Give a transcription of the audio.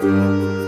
Música